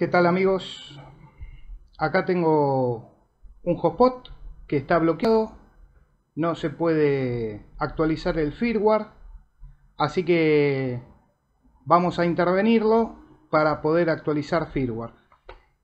¿Qué tal amigos? Acá tengo un hotspot que está bloqueado, no se puede actualizar el firmware, así que vamos a intervenirlo para poder actualizar firmware.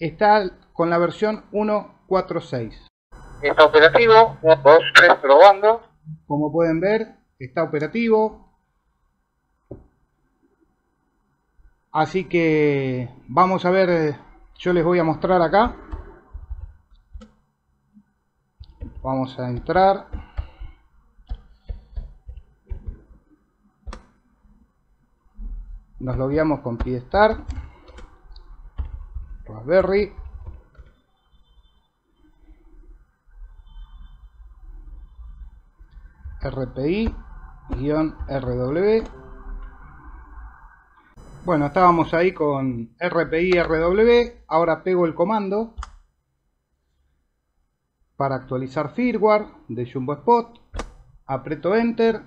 Está con la versión 1.4.6. Está operativo, 1, 2, 3, probando. Como pueden ver, está operativo. Así que vamos a ver, yo les voy a mostrar acá. Vamos a entrar. Nos logueamos con Piestar. Raspberry. RPI-RW. Bueno, estábamos ahí con RPI-RW. Ahora pego el comando para actualizar firmware de Jumbo Spot. Aprieto Enter.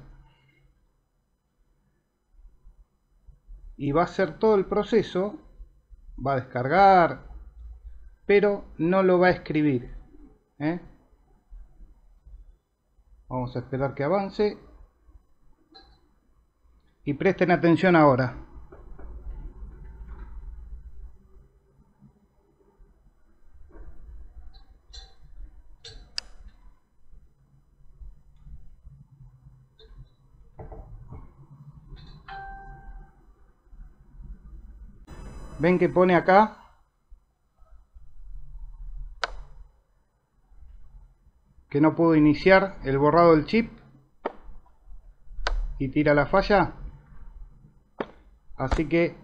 Y va a hacer todo el proceso. Va a descargar. Pero no lo va a escribir. ¿eh? Vamos a esperar que avance. Y presten atención ahora. Ven que pone acá que no puedo iniciar el borrado del chip. Y tira la falla. Así que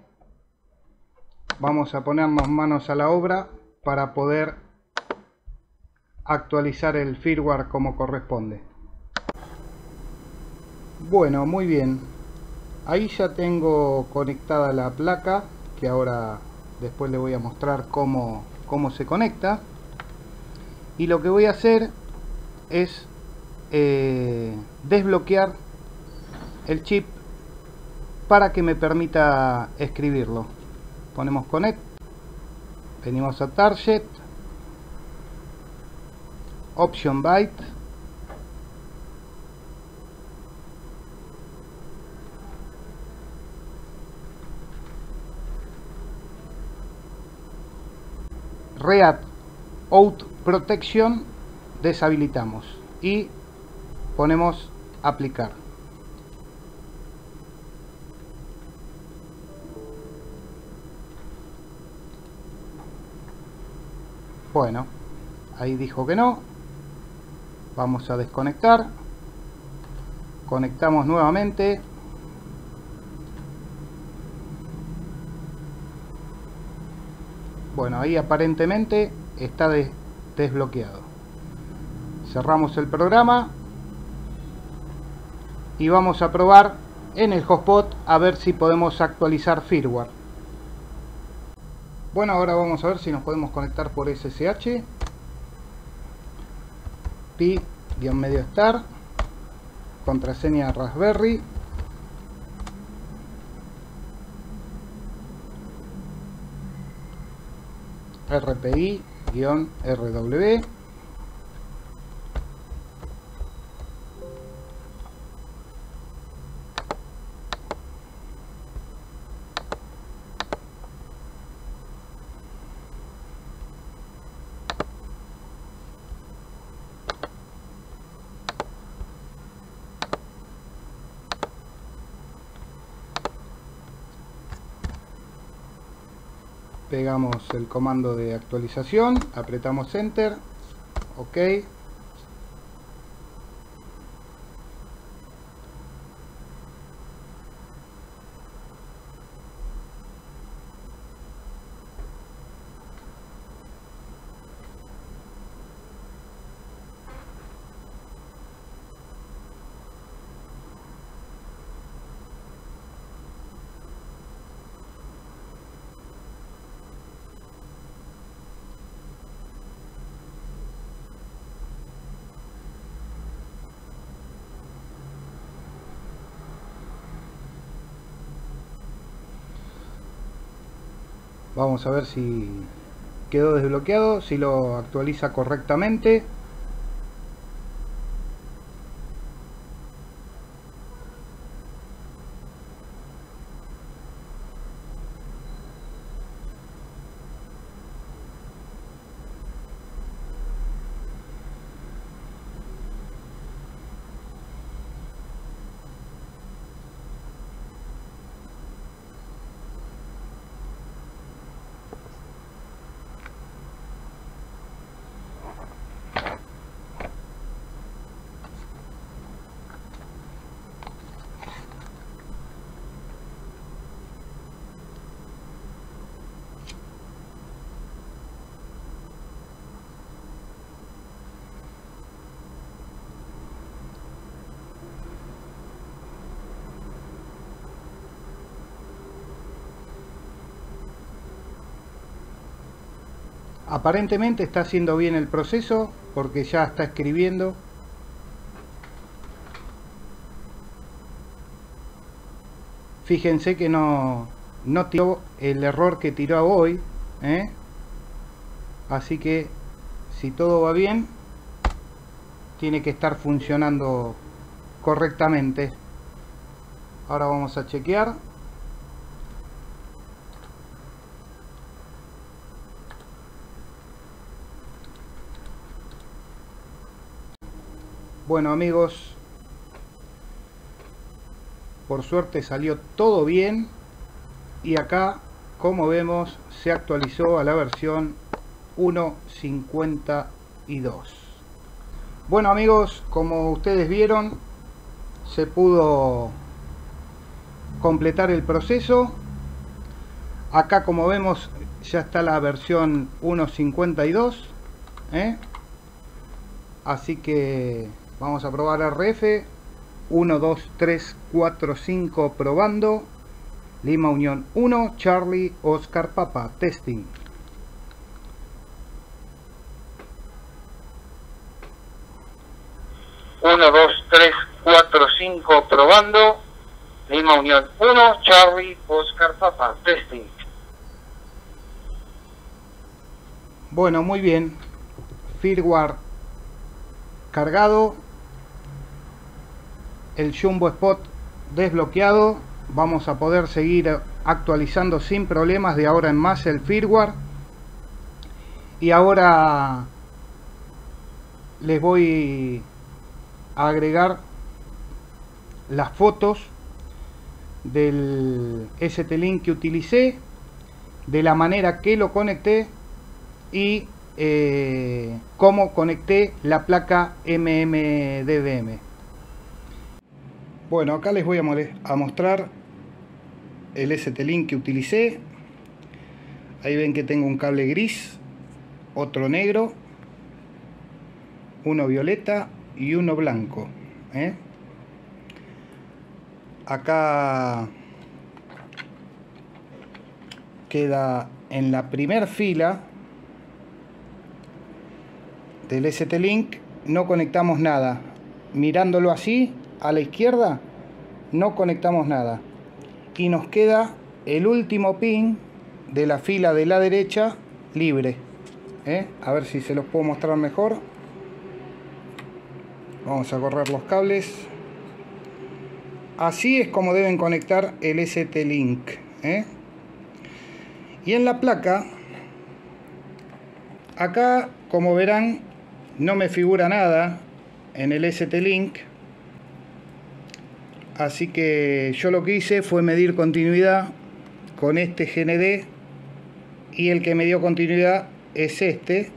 vamos a ponernos manos a la obra para poder actualizar el firmware como corresponde. Bueno muy bien. Ahí ya tengo conectada la placa que ahora después le voy a mostrar cómo, cómo se conecta. Y lo que voy a hacer es eh, desbloquear el chip para que me permita escribirlo. Ponemos connect venimos a target option byte React Out Protection deshabilitamos y ponemos aplicar. Bueno, ahí dijo que no. Vamos a desconectar. Conectamos nuevamente. Bueno, ahí aparentemente está desbloqueado. Cerramos el programa y vamos a probar en el hotspot a ver si podemos actualizar firmware. Bueno, ahora vamos a ver si nos podemos conectar por SSH. Pi-medio star. Contraseña Raspberry. RPI-RW pegamos el comando de actualización, apretamos enter, ok, vamos a ver si quedó desbloqueado si lo actualiza correctamente Aparentemente está haciendo bien el proceso porque ya está escribiendo. Fíjense que no, no tiró el error que tiró hoy. ¿eh? Así que si todo va bien, tiene que estar funcionando correctamente. Ahora vamos a chequear. Bueno amigos, por suerte salió todo bien y acá como vemos se actualizó a la versión 1.52 bueno amigos como ustedes vieron se pudo completar el proceso acá como vemos ya está la versión 1.52 ¿eh? así que Vamos a probar RF. 1, 2, 3, 4, 5 probando. Lima Unión 1, Charlie, Oscar Papa, testing. 1, 2, 3, 4, 5 probando. Lima Unión 1, Charlie, Oscar Papa, testing. Bueno, muy bien. Firmware cargado el Jumbo Spot desbloqueado. Vamos a poder seguir actualizando sin problemas de ahora en más el firmware. Y ahora les voy a agregar las fotos del ST-Link que utilicé de la manera que lo conecté y eh, cómo conecté la placa MMDBM bueno, acá les voy a, mostrar el ST-Link que utilicé. Ahí ven que tengo un cable gris, otro negro, uno violeta y uno blanco. ¿eh? Acá queda en la primera fila del ST-Link no conectamos nada. Mirándolo así, a la izquierda no conectamos nada. Y nos queda el último pin de la fila de la derecha libre. ¿eh? a ver si se los puedo mostrar mejor. Vamos a correr los cables. Así es como deben conectar el ST-Link ¿eh? y en la placa acá como verán no me figura nada en el ST-Link Así que yo lo que hice fue medir continuidad con este GND y el que me dio continuidad es este.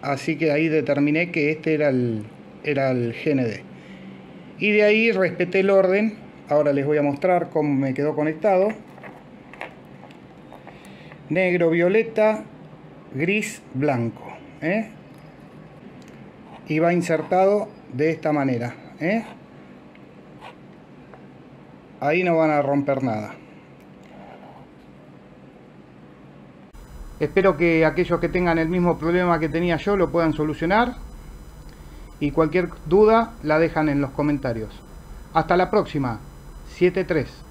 Así que ahí determiné que este era el, era el GND. Y de ahí respeté el orden. Ahora les voy a mostrar cómo me quedó conectado. Negro, violeta, gris, blanco. ¿eh? Y va insertado de esta manera. ¿eh? Ahí no van a romper nada. Espero que aquellos que tengan el mismo problema que tenía yo lo puedan solucionar. Y cualquier duda la dejan en los comentarios. Hasta la próxima. 7-3.